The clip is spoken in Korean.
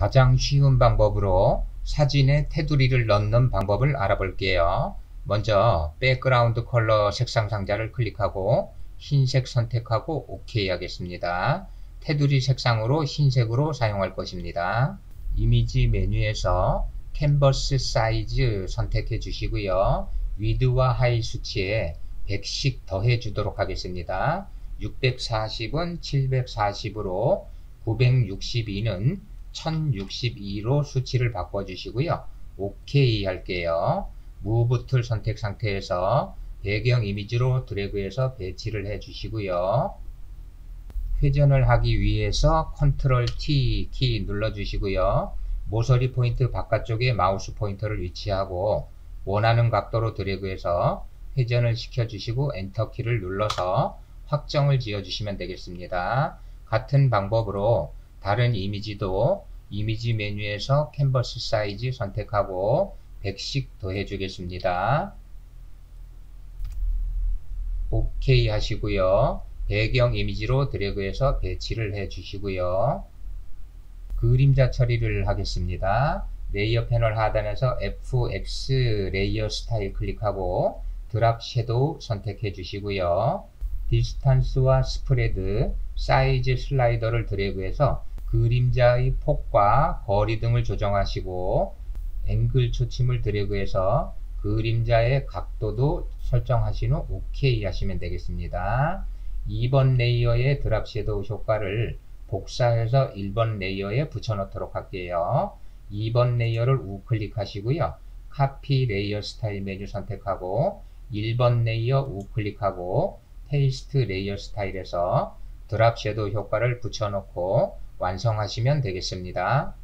가장 쉬운 방법으로 사진에 테두리를 넣는 방법을 알아볼게요. 먼저 background color 색상 상자를 클릭하고 흰색 선택하고 OK 하겠습니다. 테두리 색상으로 흰색으로 사용할 것입니다. 이미지 메뉴에서 canvas size 선택해 주시고요. width와 height 수치에 100씩 더해 주도록 하겠습니다. 640은 740으로 962는 1062로 수치를 바꿔주시고요. OK 할게요. Move Tool 선택 상태에서 배경 이미지로 드래그해서 배치를 해 주시고요. 회전을 하기 위해서 Control T 키 눌러 주시고요. 모서리 포인트 바깥쪽에 마우스 포인터를 위치하고 원하는 각도로 드래그해서 회전을 시켜 주시고 엔터 키를 눌러서 확정을 지어 주시면 되겠습니다. 같은 방법으로 다른 이미지도 이미지 메뉴에서 Canvas Size 선택하고 100씩 더해 주겠습니다. OK 하시고요. 배경 이미지로 드래그해서 배치를 해 주시고요. 그림자 처리를 하겠습니다. 레이어 패널 하단에서 FX Layer Style 클릭하고 Drop Shadow 선택해 주시고요. Distance와 Spread, Size 슬라이더를 드래그해서 그림자의 폭과 거리 등을 조정하시고 앵글 초침을 드래그해서 그림자의 각도도 설정하신 후 OK 하시면 되겠습니다. 2번 레이어의 Drop Shadow 효과를 복사해서 1번 레이어에 붙여놓도록 할게요. 2번 레이어를 우클릭 하시고요. Copy Layer Style 메뉴 선택하고 1번 레이어 우클릭하고 Paste Layer Style에서 Drop Shadow 효과를 붙여놓고 완성하시면 되겠습니다.